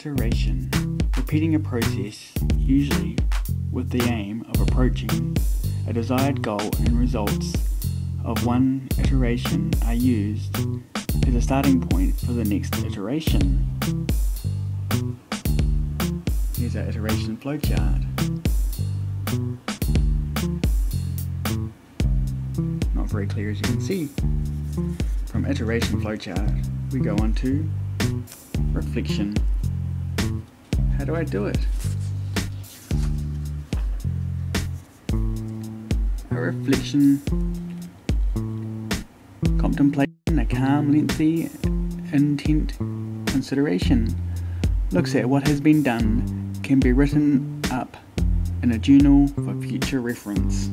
Iteration. Repeating a process, usually with the aim of approaching a desired goal and results of one iteration are used as a starting point for the next iteration. Here's our iteration flowchart. Not very clear as you can see. From iteration flowchart, we go on to reflection. How do I do it? A reflection, contemplation, a calm, lengthy, intent consideration looks at what has been done, can be written up in a journal for future reference.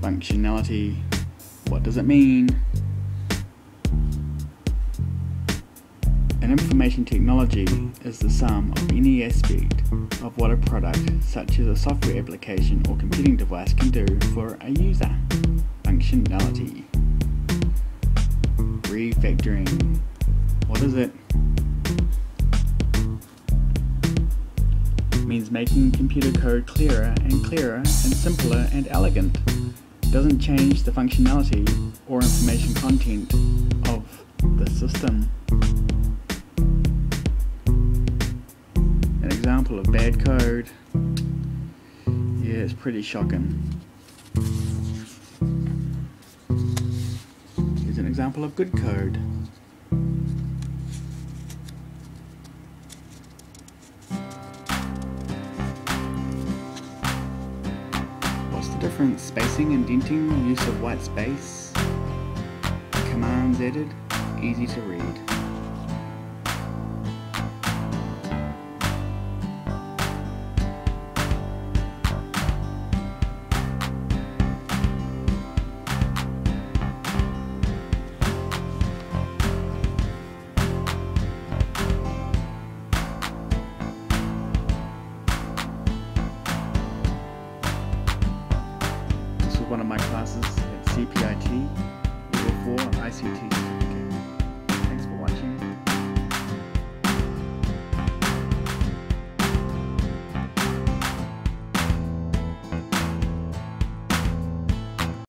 Functionality, what does it mean? An information technology is the sum of any aspect of what a product, such as a software application or computing device, can do for a user. Functionality. Refactoring. What is it? It means making computer code clearer and clearer and simpler and elegant. Doesn't change the functionality or information content of the system. Of bad code. Yeah, it's pretty shocking. Here's an example of good code. What's the difference? Spacing, indenting, use of white space, commands added, easy to read. One of my classes at CPIT, Level 4 ICT.